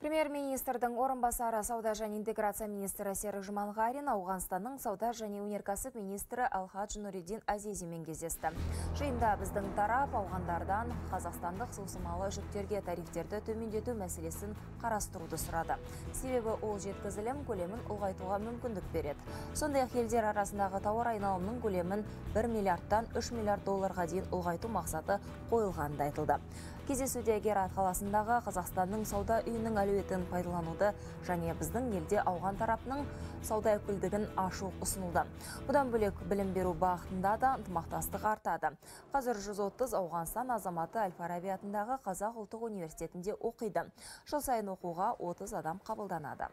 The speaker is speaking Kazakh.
Премьер-министрдің орынбасары сауда және интеграция министрі Серік Жұманғарин Ауғанстанның сауда және өнеркәсіп министрі Алхадж Нуридин Азизимен кездесті. Жиында біздің тарап ауғандардан қазақстандық сусымалы жүктерге тарифтерді төмендету мәселесін қарастыруды сұрады. Себебі ол жеткізілім көлемін ұлғайтуға мүмкіндік береді. Сондай-ақ елдер арасындағы тауар айналымның көлемін 1 миллиардтан 3 миллиард долларға дейін ұлғайту мақсаты қойылғанды айтылды. Кездесуде Герат қаласындағы Қазақстанның сауда үйінің әлеуетін пайдалануды және біздің елде ауған тарапының сауда өкілдігін ашу ұсынылды. Бұдан бөлек білім беру бағытында да ынтымақтастық артады. Қазір 130 Ауғанстан азаматы Әл-Фараби атындағы Қазақ ұлттық университетінде оқиды. Жыл сайын оқуға 30 адам қабылданады.